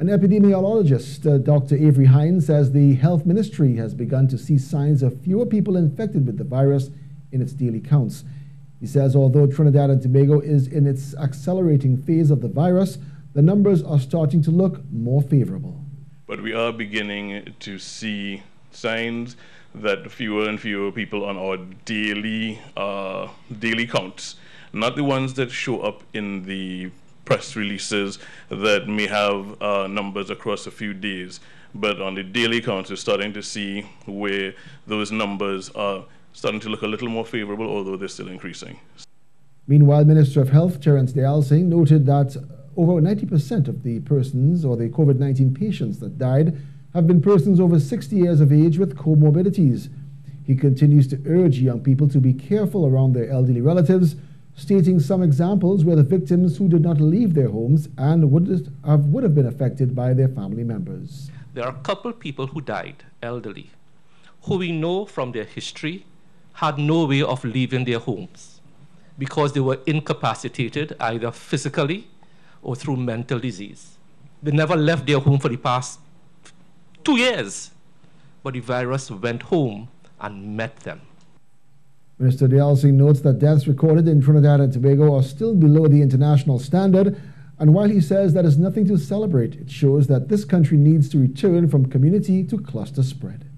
An epidemiologist, uh, Dr. Avery Hinds, says the health ministry has begun to see signs of fewer people infected with the virus in its daily counts. He says although Trinidad and Tobago is in its accelerating phase of the virus, the numbers are starting to look more favorable. But we are beginning to see signs that fewer and fewer people on our daily uh, daily counts, not the ones that show up in the press releases that may have uh, numbers across a few days, but on the daily counts, we're starting to see where those numbers are starting to look a little more favorable, although they're still increasing. Meanwhile, Minister of Health Terrence Deyalsingh noted that over 90% of the persons or the COVID 19 patients that died have been persons over 60 years of age with comorbidities. He continues to urge young people to be careful around their elderly relatives, stating some examples where the victims who did not leave their homes and would have, would have been affected by their family members. There are a couple people who died, elderly, who we know from their history had no way of leaving their homes because they were incapacitated either physically or through mental disease. They never left their home for the past two years, but the virus went home and met them. Minister Deyalsingh notes that deaths recorded in Trinidad and Tobago are still below the international standard, and while he says that is nothing to celebrate, it shows that this country needs to return from community to cluster spread.